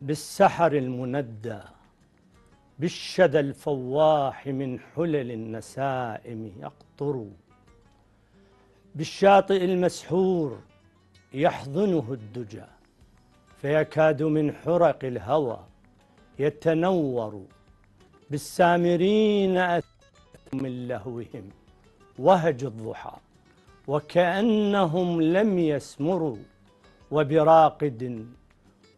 بالسحر المندى بالشدى الفواح من حلل النسائم يقطر بالشاطئ المسحور يحضنه الدجى فيكاد من حرق الهوى يتنور بالسامرين من لهوهم وهج الضحى وكأنهم لم يسمروا وبراقد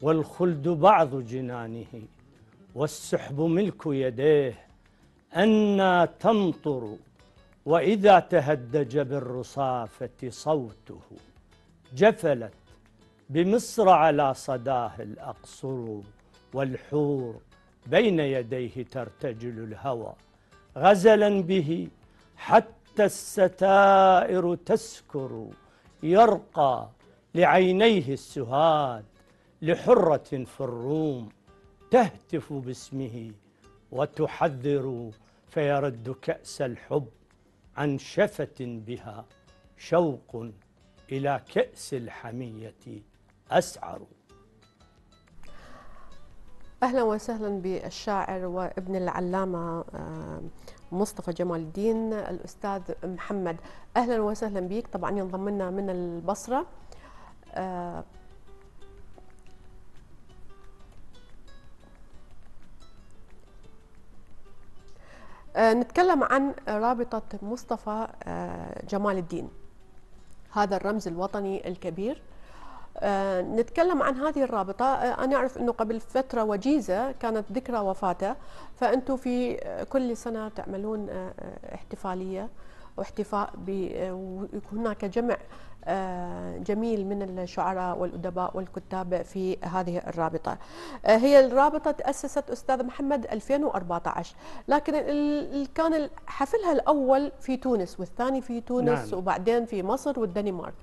والخلد بعض جنانه والسحب ملك يديه أنا تمطر وإذا تهدج بالرصافة صوته جفلت بمصر على صداه الأقصر والحور بين يديه ترتجل الهوى غزلا به حتى الستائر تسكر يرقى لعينيه السهاد لحرة في الروم تهتف باسمه وتحذر فيرد كأس الحب عن شفة بها شوق إلى كأس الحمية أسعر. أهلا وسهلا بالشاعر وابن العلامة آه، مصطفى جمال الدين الأستاذ محمد. أهلا وسهلا بك طبعا ينضم لنا من البصرة نتكلم عن رابطة مصطفى آه، جمال الدين هذا الرمز الوطني الكبير. آه، نتكلم عن هذه الرابطة. أنا أعرف أنه قبل فترة وجيزة كانت ذكرى وفاته فأنتم في كل سنة تعملون احتفالية واحتفاء هناك جمع آه، جميل من الشعراء والأدباء والكتاب في هذه الرابطة. آه، هي الرابطة تأسست أستاذ محمد 2014 لكن كان حفلها الأول في تونس والثاني في تونس نعم. وبعدين في مصر والدنمارك.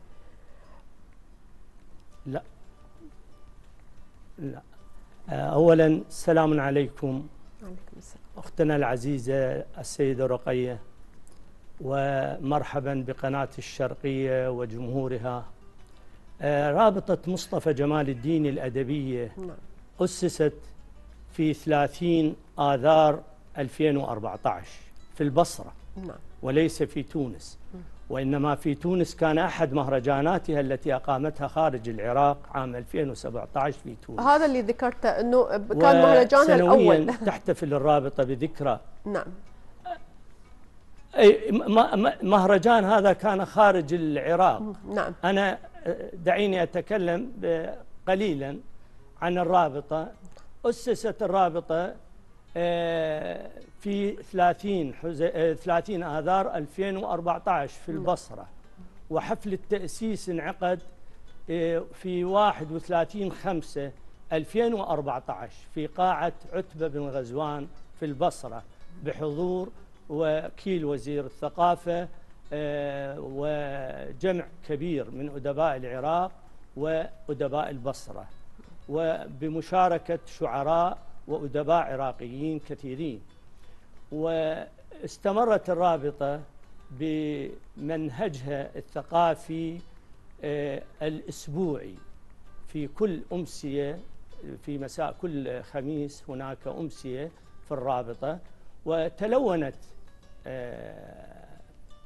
لا. لا. آه، أولا السلام عليكم. عليكم السلام. أختنا العزيزة السيدة رقية. ومرحبا بقناة الشرقية وجمهورها. آه، رابطة مصطفى جمال الدين الأدبية نعم. أسست في 30 آذار 2014 في البصرة نعم. وليس في تونس. وإنما في تونس كان أحد مهرجاناتها التي أقامتها خارج العراق عام 2017 في تونس. هذا اللي ذكرته أنه كان مهرجانها الأول. تحتفل الرابطة بذكرى. نعم. مهرجان هذا كان خارج العراق. نعم. أنا دعيني أتكلم قليلا عن الرابطة. أسست الرابطة آه، في 30 30 آذار 2014 في البصرة. وحفل التأسيس انعقد آه، في 31 5 2014 في قاعة عتبة بن غزوان في البصرة بحضور وكيل وزير الثقافة آه، وجمع كبير من أدباء العراق وأدباء البصرة وبمشاركة شعراء وأدباء عراقيين كثيرين. واستمرت الرابطة بمنهجها الثقافي آه، الأسبوعي. في كل أمسية في مساء كل خميس هناك أمسية في الرابطة وتلونت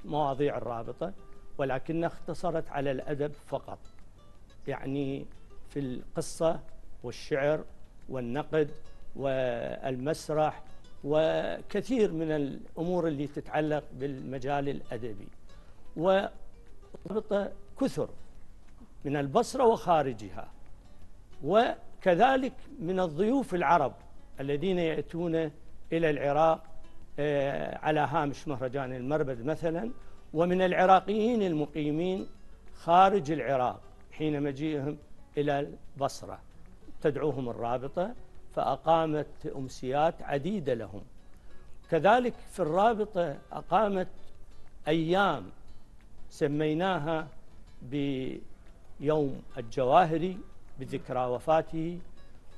مواضيع الرابطة ولكنها اختصرت على الأدب فقط. يعني في القصة والشعر والنقد والمسرح وكثير من الأمور اللي تتعلق بالمجال الأدبي. ورابطة كثر من البصرة وخارجها وكذلك من الضيوف العرب الذين يأتون إلى العراق آه، على هامش مهرجان المربد مثلا ومن العراقيين المقيمين خارج العراق حين مجيئهم إلى البصرة. تدعوهم الرابطة فأقامت أمسيات عديدة لهم. كذلك في الرابطة أقامت أيام سميناها بيوم الجواهري بذكرى وفاته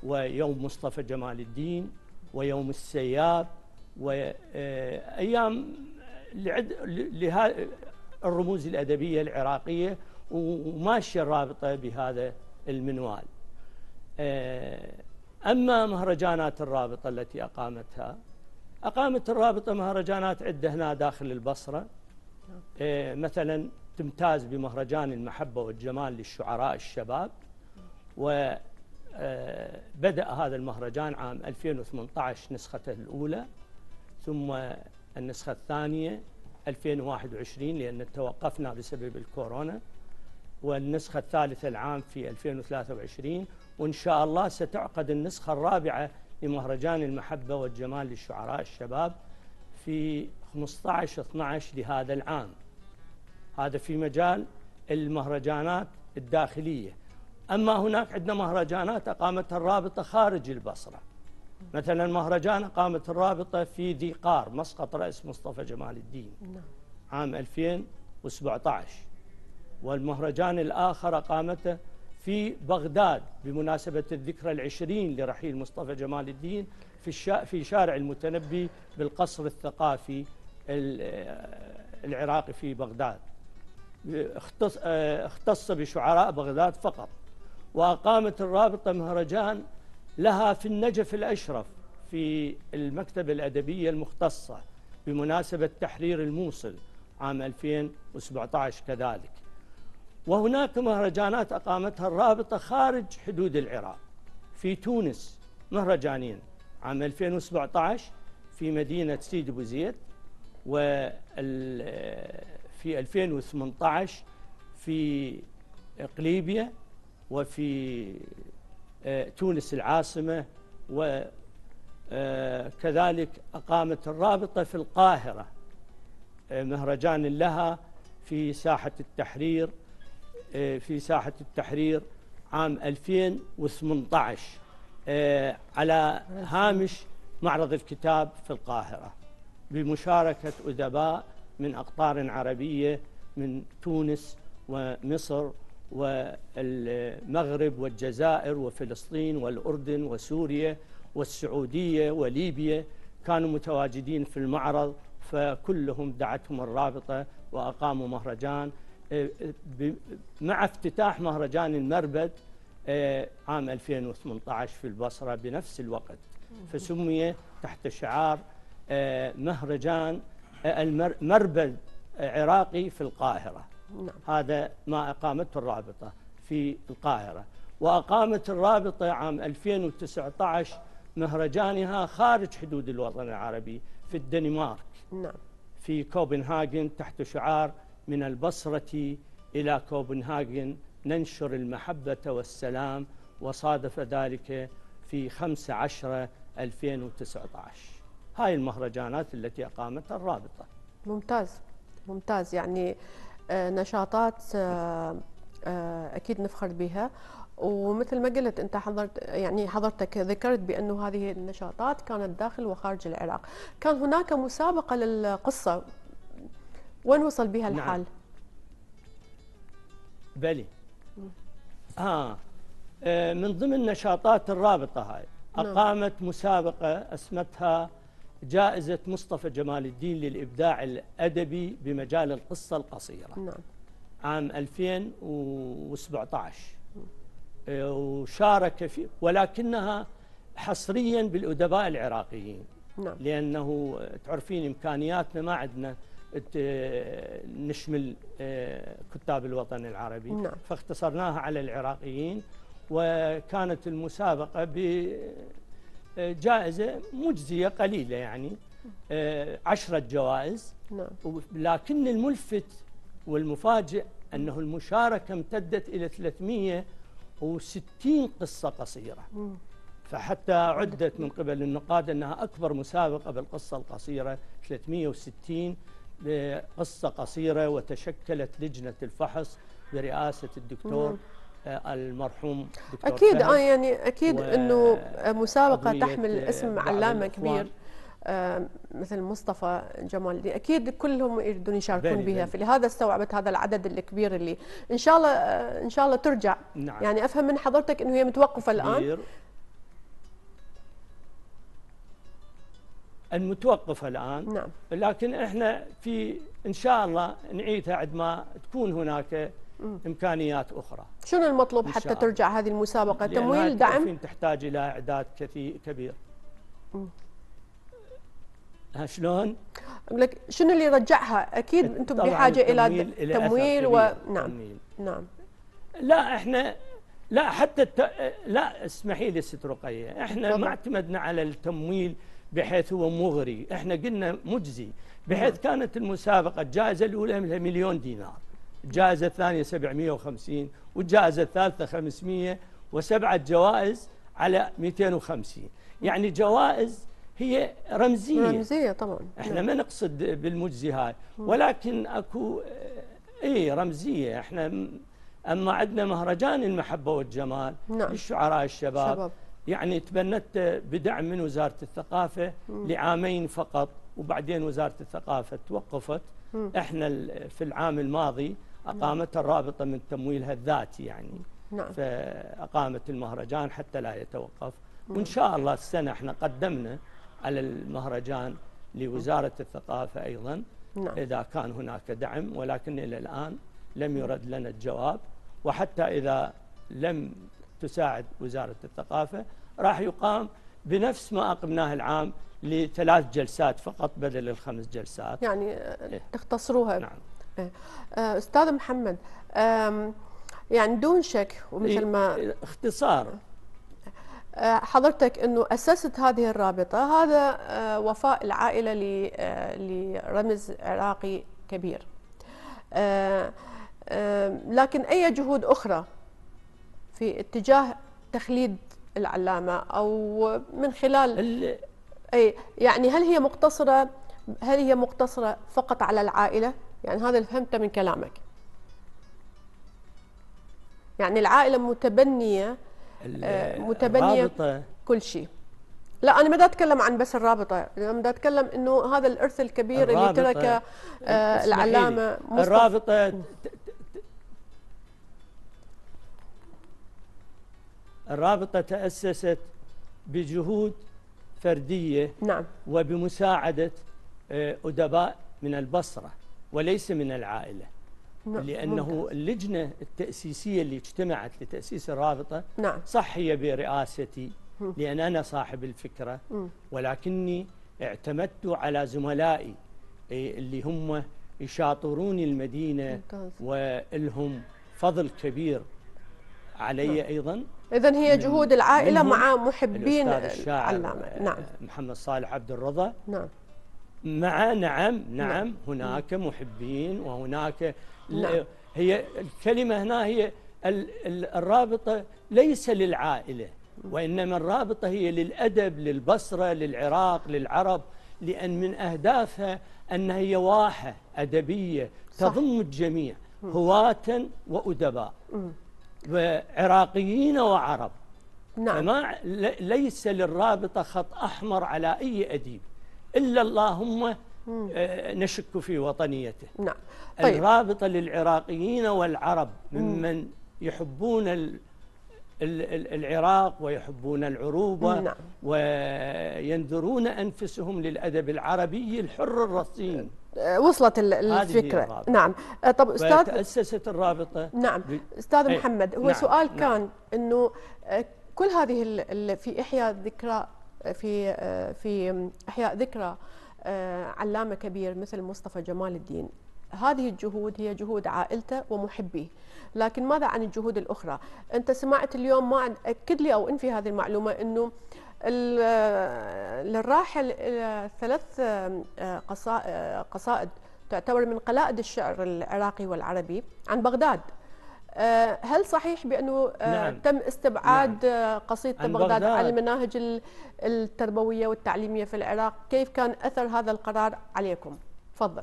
ويوم مصطفى جمال الدين ويوم السياب وأيام الرموز الأدبية العراقية وماشية الرابطة بهذا المنوال. آه، أما مهرجانات الرابطة التي أقامتها أقامت الرابطة مهرجانات عدة هنا داخل البصرة. إيه مثلا تمتاز بمهرجان المحبة والجمال للشعراء الشباب. وبدأ آه، هذا المهرجان عام 2018 نسخته الأولى. ثم النسخة الثانية 2021 لأن توقفنا بسبب الكورونا. والنسخة الثالثة العام في 2023 وإن شاء الله ستعقد النسخة الرابعة لمهرجان المحبة والجمال للشعراء الشباب في 15-12 لهذا العام. هذا في مجال المهرجانات الداخلية. أما هناك عندنا مهرجانات أقامتها الرابطة خارج البصرة. مثلا مهرجان أقامت الرابطة في ذي قار مسقط رأس مصطفى جمال الدين. نعم. عام 2017 والمهرجان الآخر أقامته في بغداد بمناسبة الذكرى العشرين لرحيل مصطفى جمال الدين في في شارع المتنبي بالقصر الثقافي العراقي في بغداد. اختص, اختص بشعراء بغداد فقط. وأقامت الرابطة مهرجان لها في النجف الأشرف في المكتبة الأدبية المختصة بمناسبة تحرير الموصل عام 2017 كذلك. وهناك مهرجانات أقامتها الرابطة خارج حدود العراق في تونس مهرجانين عام 2017 في مدينة سيد بوزيد وفي 2018 في قليبيا وفي تونس العاصمة وكذلك آه، أقامت الرابطة في القاهرة. آه، مهرجان لها في ساحة التحرير في ساحة التحرير عام 2018 على هامش معرض الكتاب في القاهرة بمشاركة أدباء من أقطار عربية من تونس ومصر والمغرب والجزائر وفلسطين والأردن وسوريا والسعودية وليبيا كانوا متواجدين في المعرض فكلهم دعتهم الرابطة وأقاموا مهرجان. آه، مع افتتاح مهرجان المربد آه، عام 2018 في البصرة بنفس الوقت. فسمي تحت شعار آه، مهرجان المربد عراقي في القاهرة. نعم. هذا ما أقامته الرابطة في القاهرة. وأقامت الرابطة عام 2019 مهرجانها خارج حدود الوطن العربي في الدنمارك. نعم. في كوبنهاجن تحت شعار من البصرة إلى كوبنهاجن ننشر المحبة والسلام وصادف ذلك في 15 2019 هاي المهرجانات التي أقامتها الرابطة. ممتاز. ممتاز. يعني نشاطات آه، آه، أكيد نفخر بها ومثل ما قلت أنت حضرت يعني حضرتك ذكرت بأنه هذه النشاطات كانت داخل وخارج العراق كان هناك مسابقة للقصة وين وصل بها نعم. الحال نعم. بلي آه. من ضمن نشاطات الرابطة هاي نعم. أقامت مسابقة اسمتها جائزة مصطفى جمال الدين للإبداع الأدبي بمجال القصة القصيرة نعم. عام 2017 آه، وشارك في ولكنها حصريا بالأدباء العراقيين نعم. لأنه تعرفين إمكانياتنا ما عندنا نشمل كتاب الوطن العربي نعم. فاختصرناها على العراقيين وكانت المسابقة جائزة مجزية قليلة يعني آه، عشرة جوائز. نعم. لكن الملفت والمفاجئ أنه المشاركة امتدت إلى 360 قصة قصيرة. فحتى عدت من قبل النقاد أنها أكبر مسابقة بالقصة القصيرة 360 قصة قصيرة وتشكلت لجنة الفحص برئاسة الدكتور آه، المرحوم دكتور أكيد آه يعني أكيد إنه مسابقة تحمل اسم علامة كبير آه مثل مصطفى جمال الدين أكيد كلهم يريدون يشاركون بها. فلهذا استوعبت هذا العدد الكبير اللي إن شاء الله آه إن شاء الله ترجع. نعم. يعني أفهم من حضرتك إنه هي متوقفة الآن؟ المتوقفة الآن. نعم. لكن إحنا في إن شاء الله نعيدها عندما تكون هناك إمكانيات أخرى. شنو المطلوب حتى. ترجع هذه هاي تمويل دعم؟ تحتاج إلى إعداد كثير كبير. ها شلون؟ لك شنو اللي يرجعها؟ أكيد أنتم طبعاً بحاجة إلى تمويل كبير. ونعم تمويل. نعم. لا إحنا لا حتى الت... لا اسمحي لي ست رقية. إحنا تفضل. ما اعتمدنا على التمويل بحيث هو مغري. إحنا قلنا مجزي. بحيث كانت المسابقة الجائزة الأولى مثلا مليون دينار. الجائزه الثانية 750 والجائزة الثالثة 500 وسبعة جوائز على 250 يعني جوائز هي رمزية. رمزية طبعا. إحنا ما نقصد بالمجزي هاي. ولكن أكو اي رمزية. إحنا م- أما عندنا مهرجان المحبة والجمال نعم. للشعراء الشباب. شباب. يعني تبنت بدعم من وزارة الثقافة لعامين فقط وبعدين وزارة الثقافة توقفت. إحنا ال- في العام الماضي اقامت الرابطة من تمويلها الذاتي يعني. نعم. فأقامت المهرجان حتى لا يتوقف. وإن شاء الله السنة إحنا قدمنا على المهرجان لوزارة الثقافة أيضا. نعم. إذا كان هناك دعم ولكن إلى الآن لم يرد لنا الجواب. وحتى إذا لم تساعد وزارة الثقافة راح يقام بنفس ما أقمناه العام لثلاث جلسات فقط بدل الخمس جلسات. يعني. تختصروها نعم. إيه. آه، أستاذ محمد يعني دون شك ومثل ما اختصار. آه، حضرتك إنه أسست هذه الرابطة هذا آه، وفاء العائلة آه، لرمز عراقي كبير. آه، آه، لكن أي جهود أخرى في اتجاه تخليد العلامة أو من خلال ال- أي يعني هل هي مقتصرة هل هي مقتصرة فقط على العائلة؟ يعني هذا اللي فهمته من كلامك. يعني العائلة متبنية ال- آه، متبنية الرابطة. كل شيء. لا أنا ما أتكلم عن بس الرابطة. أنا أتكلم إنه هذا الإرث الكبير اللي تركه آه العلامة مصطفى. الرابطة. ت- ت- ت- الرابطة تأسست بجهود فردية نعم. وبمساعدة آه، أدباء من البصرة وليس من العائلة. نعم، لأنه ممتاز. اللجنة التأسيسية اللي اجتمعت لتأسيس الرابطة نعم. صح هي برئاستي لأن أنا صاحب الفكرة. ولكني اعتمدت على زملائي إيه، اللي هم يشاطرون المدينة ممتاز. ولهم فضل كبير علي أيضا. اذا هي جهود العائلة منهم مع محبين الأستاذ الشاعر آه، نعم. محمد صالح عبد الرضا. نعم. مع نعم نعم. هناك محبين وهناك نعم. هي الكلمة هنا هي ال- ال- الرابطة ليس للعائلة وإنما الرابطة هي للأدب للبصرة للعراق للعرب لأن من أهدافها أنها هي واحة أدبية. تضم الجميع هواة وأدباء. وعراقيين وعرب. نعم. فما ليس للرابطة خط أحمر على أي أديب. إلا اللهم آه، نشك في وطنيته. نعم. طيب. الرابطة للعراقيين والعرب ممن يحبون ال ال ال العراق ويحبون العروبة نعم. وينذرون أنفسهم للأدب العربي الحر الرصين. آه، وصلت ال- هذه هي الفكرة. الرابطة. نعم. آه، طب أستاذ وتأسست الرابطة نعم. أستاذ أي، محمد هو نعم، سؤال نعم. كان إنه آه، كل هذه في إحياء ذكرى في آه، في أحياء ذكرى آه، علامة كبير مثل مصطفى جمال الدين. هذه الجهود هي جهود عائلته ومحبيه. لكن ماذا عن الجهود الأخرى؟ أنت سمعت اليوم ما أكد لي أو انفي هذه المعلومة إنه للراحل آه، ثلاث قصا- قصائد تعتبر من قلائد الشعر العراقي والعربي عن بغداد. هل صحيح بأنه آه، نعم. تم استبعاد آه، قصيدة عن بغداد. عن المناهج ال- التربوية والتعليمية في العراق؟ كيف كان أثر هذا القرار عليكم؟ تفضل.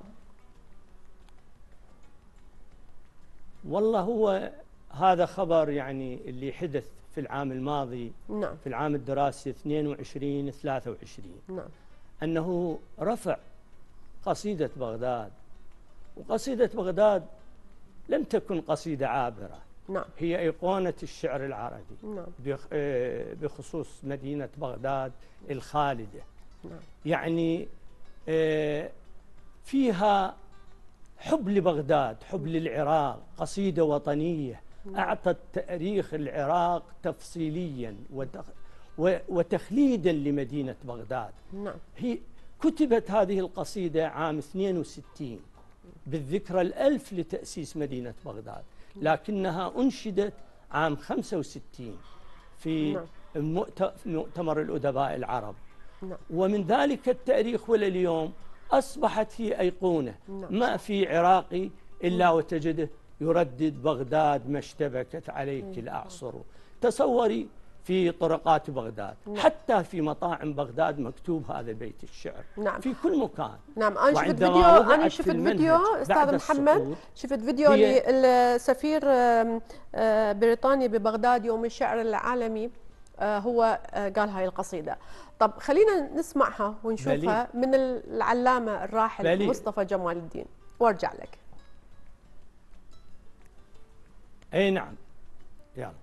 والله هو هذا خبر يعني اللي حدث في العام الماضي نعم. في العام الدراسي 22 23 نعم. أنه رفع قصيدة بغداد. وقصيدة بغداد لم تكن قصيدة عابرة. نعم. هي أيقونة الشعر العربي. نعم. آه، بخصوص مدينة بغداد الخالدة. نعم. يعني آه، فيها حب لبغداد حب للعراق قصيدة وطنية. أعطت تاريخ العراق تفصيليا وتخليدا لمدينة بغداد. نعم. هي كتبت هذه القصيدة عام 62 بالذكرى الألف لتأسيس مدينة بغداد لكنها أنشدت عام 65 في نعم. مؤتمر الأدباء العرب نعم. ومن ذلك التاريخ ولليوم أصبحت هي أيقونة نعم. ما في عراقي إلا وتجده يردد بغداد ما اشتبكت عليك الأعصر تصوري في طرقات بغداد. نعم. حتى في مطاعم بغداد مكتوب هذا بيت الشعر. نعم. في كل مكان. نعم. أنا شفت فيديو أنا شفت فيديو أستاذ محمد. شفت فيديو للسفير بريطانيا ببغداد يوم الشعر العالمي آه، هو آه، قال هاي القصيدة. طب خلينا نسمعها ونشوفها بلي. من العلامة الراحل بلي. مصطفى جمال الدين. وأرجع لك. أي نعم. يلا.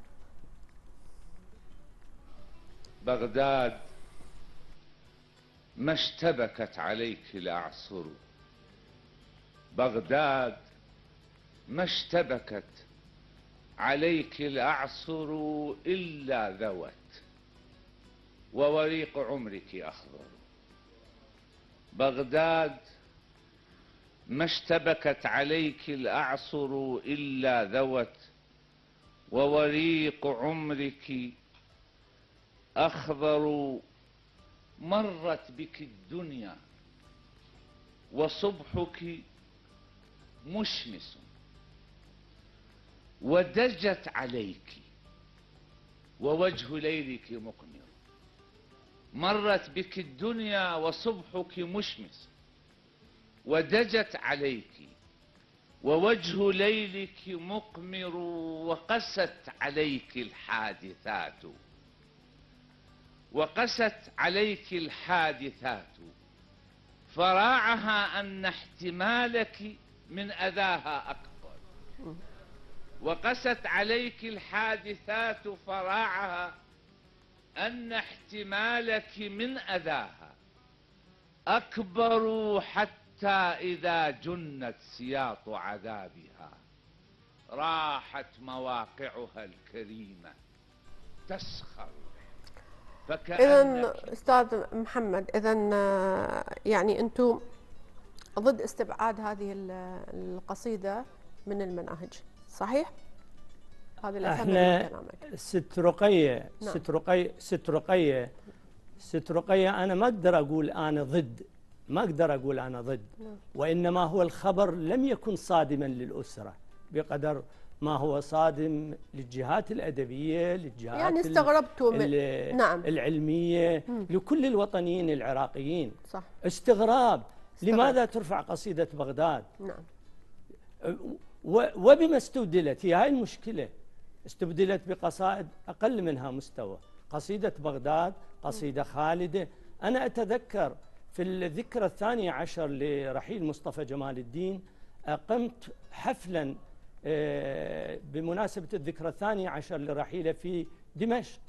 بغداد ما اشتبكت عليك الأعصر. بغداد ما اشتبكت عليك الأعصر إلا ذوت ووريق عمرك أخضر. بغداد ما اشتبكت عليك الأعصر إلا ذوت ووريق عمرك أخضر مرت بك الدنيا وصبحك مشمس ودجت عليك ووجه ليلك مقمر مرت بك الدنيا وصبحك مشمس ودجت عليك ووجه ليلك مقمر وقست عليك الحادثات وقست عليك الحادثات فراعها أن احتمالك من أذاها أكبر وقست عليك الحادثات فراعها أن احتمالك من أذاها أكبر حتى إذا جنت سياط عذابها. راحت مواقعها الكريمة تسخر. اذا أستاذ محمد اذا يعني أنتم ضد استبعاد هذه القصيدة من المناهج صحيح هذه إحنا ست رقية نعم. ست رقية ست رقية ست رقية أنا ما أقدر أقول أنا ضد ما أقدر أقول أنا ضد نعم. وإنما هو الخبر لم يكن صادما للأسرة بقدر ما هو صادم للجهات الأدبية للجهات يعني استغربتوا من نعم. العلمية مم. لكل الوطنيين العراقيين صح. استغراب استغرب. لماذا ترفع قصيدة بغداد نعم. وبما استبدلت هي هاي المشكلة استبدلت بقصائد أقل منها مستوى قصيدة بغداد قصيدة خالدة أنا أتذكر في الذكرى الثانية عشر لرحيل مصطفى جمال الدين قمت حفلا بمناسبة الذكرى الثانية عشر لرحيله في دمشق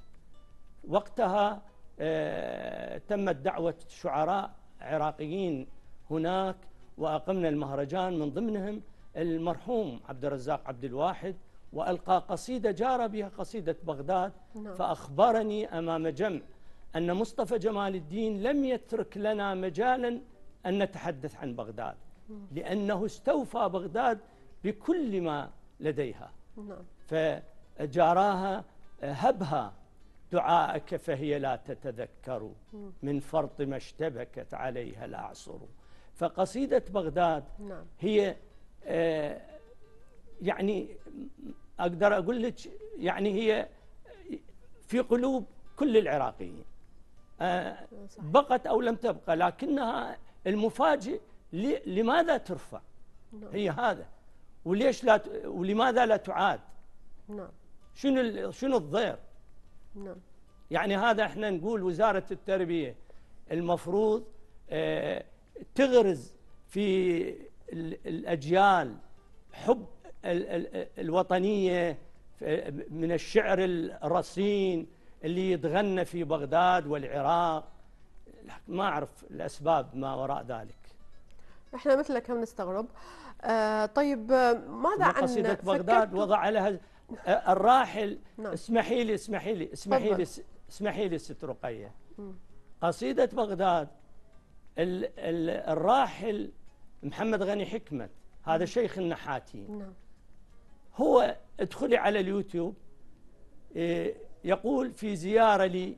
وقتها آه، تمت دعوة شعراء عراقيين هناك وأقمنا المهرجان من ضمنهم المرحوم عبد الرزاق عبد الواحد وألقى قصيدة جار بها قصيدة بغداد نعم. فأخبرني أمام جمع أن مصطفى جمال الدين لم يترك لنا مجالا أن نتحدث عن بغداد لأنه استوفى بغداد بكل ما لديها. نعم. فجاراها هبها دعاءك فهي لا تتذكر. من فرط ما اشتبكت عليها الأعصر. فقصيدة بغداد نعم. هي آه، يعني أقدر أقول لك يعني هي في قلوب كل العراقيين. آه، بقت أو لم تبقى لكنها المفاجئ لماذا ترفع؟ نعم. هي هذا. وليش لا ت... ولماذا لا تعاد؟ نعم. شنو ال... شنو الضير؟ نعم. يعني هذا إحنا نقول وزارة التربية المفروض آه تغرز في الأجيال حب ال... ال... الوطنية من الشعر الرصين اللي يتغنى في بغداد والعراق. ما أعرف الأسباب ما وراء ذلك. إحنا مثلك هم نستغرب. آه طيب آه، ماذا عن قصيدة بغداد؟ وضع لها آه، الراحل. نعم. اسمحي لي اسمحي لي اسمحي لي. اسمحي لي ست رقية. قصيدة بغداد ال ال الراحل محمد غني حكمت هذا شيخ النحاتين. نعم. هو ادخلي على اليوتيوب يقول في زيارة لي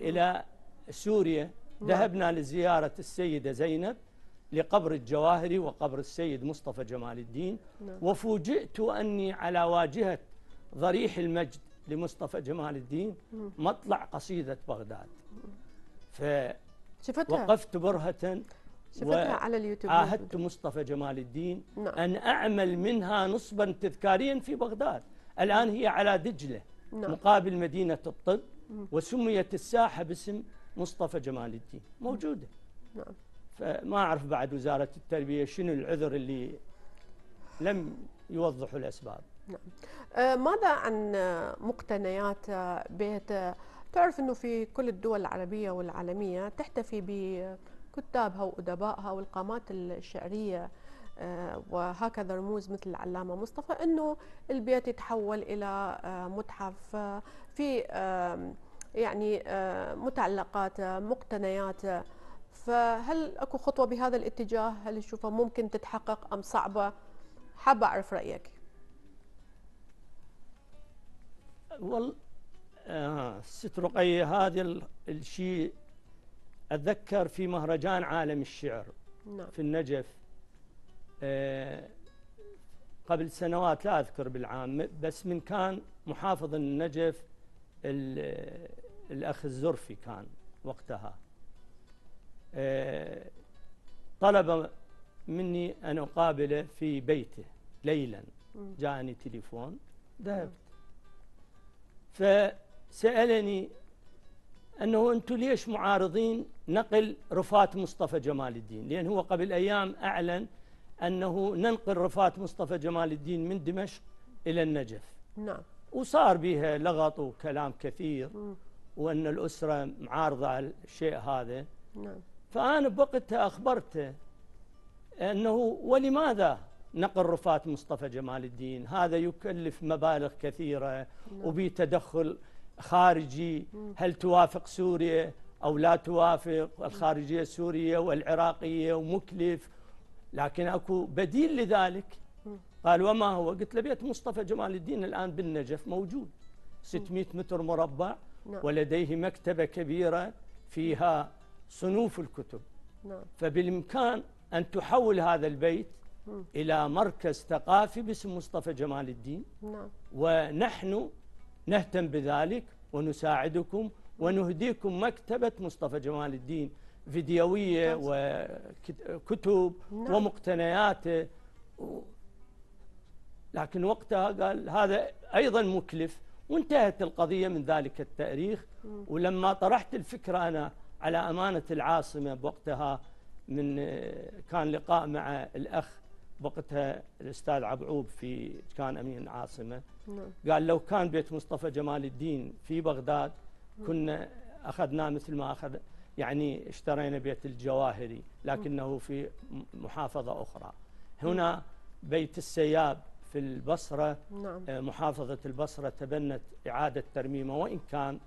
إلى سوريا ذهبنا لزيارة السيدة زينب. لقبر الجواهري وقبر السيد مصطفى جمال الدين. نعم. وفوجئت أني على واجهة ضريح المجد لمصطفى جمال الدين مطلع قصيدة بغداد. شفتها؟ فوقفت برهة شفتها على اليوتيوب. عاهدت مصطفى جمال الدين نعم. أن أعمل منها نصبا تذكاريا في بغداد. الآن هي على دجلة نعم. مقابل مدينة الطب وسميت الساحة باسم مصطفى جمال الدين. موجودة. نعم. فما أعرف بعد وزارة التربية شنو العذر اللي لم يوضحوا الأسباب. آه، ماذا عن مقتنيات آه، بيت آه، تعرف إنه في كل الدول العربية والعالمية تحتفي بكتابها وأدبائها والقامات الشعرية آه، وهكذا رموز مثل العلامة مصطفى إنه البيت يتحول إلى آه، متحف في يعني متعلقات مقتنيات فهل أكو خطوة بهذا الاتجاه؟ هل تشوفها ممكن تتحقق أم صعبة؟ حابه أعرف رأيك. وال آه ست رقية هذا ال- الشيء أتذكر في مهرجان عالم الشعر نعم. في النجف. آه، قبل سنوات لا أذكر بالعام بس من كان محافظ النجف ال- الأخ الزرفي كان وقتها. طلب مني أن أقابله في بيته ليلا. جاءني تليفون. ذهبت. فسألني أنه أنتم ليش معارضين نقل رفات مصطفى جمال الدين؟ لأن هو قبل أيام أعلن أنه ننقل رفات مصطفى جمال الدين من دمشق إلى النجف. نعم. وصار بها لغط وكلام كثير. وأن الأسرة معارضة على الشيء هذا. نعم. فأنا بوقتها أخبرته أنه ولماذا نقل رفات مصطفى جمال الدين؟ هذا يكلف مبالغ كثيرة وبتدخل خارجي. هل توافق سوريا أو لا توافق؟ الخارجية السورية والعراقية ومكلف. لكن أكو بديل لذلك. قال وما هو؟ قلت له بيت مصطفى جمال الدين الآن بالنجف موجود. 600 متر مربع. نعم. ولديه مكتبة كبيرة فيها صنوف الكتب. نعم. فبالإمكان أن تحول هذا البيت إلى مركز ثقافي باسم مصطفى جمال الدين. نعم. ونحن نهتم بذلك ونساعدكم ونهديكم مكتبة مصطفى جمال الدين. فيديوية وكتب نعم. ومقتنياته و- لكن وقتها قال هذا أيضا مكلف. وانتهت القضية من ذلك التاريخ. ولما طرحت الفكرة أنا على أمانة العاصمة بوقتها من كان لقاء مع الأخ وقتها الأستاذ عبعوب في كان أمين عاصمة. نعم. قال لو كان بيت مصطفى جمال الدين في بغداد كنا أخذناه مثل ما أخذ يعني اشترينا بيت الجواهري لكنه في محافظة أخرى. هنا بيت السياب في البصرة نعم. آه، محافظة البصرة تبنت إعادة ترميمه وإن كان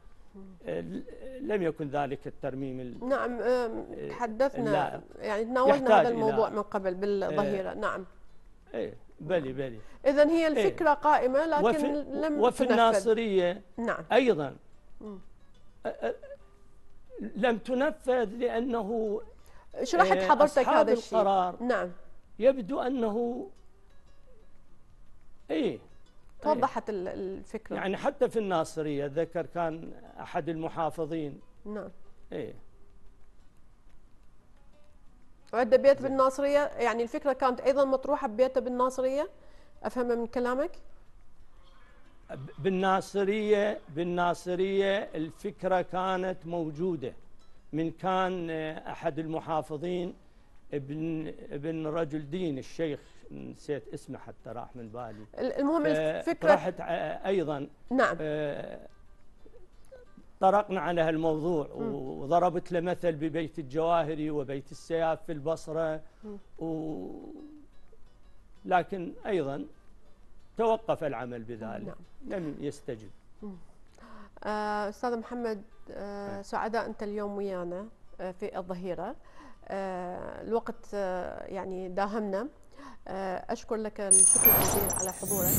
لم يكن ذلك الترميم ال- نعم إيه، تحدثنا لا. يعني تناولنا هذا الموضوع من قبل بالظهيرة نعم. إيه بلي بلي. إذا هي الفكرة قائمة لكن وفي, لم وفي تنفذ. الناصرية نعم. أ- لم تنفذ لأنه شرحت آه، حضرتك هذا الشيء. القرار. نعم. يبدو أنه إيه توضحت ال- الفكرة. يعني حتى في الناصرية ذكر كان أحد المحافظين. نعم. إيه. وعنده بيت بالناصرية يعني الفكرة كانت أيضا مطروحة ببيته بالناصرية أفهم من كلامك؟ بالناصرية بالناصرية الفكرة كانت موجودة من كان أحد المحافظين ابن ابن رجل دين الشيخ نسيت اسمه حتى راح من بالي. ال- المهم آه، الفكرة طرحت آه، أيضا. نعم. آه، طرقنا على هالموضوع وضربت له مثل ببيت الجواهري وبيت السياف في البصرة و لكن أيضا توقف العمل بذلك. نعم. لم يستجب. آه، أستاذ محمد آه، سعداء أنت اليوم ويانا آه، في الظهيرة. الوقت يعني داهمنا. أشكر لك الشكر الجزيل على حضورك.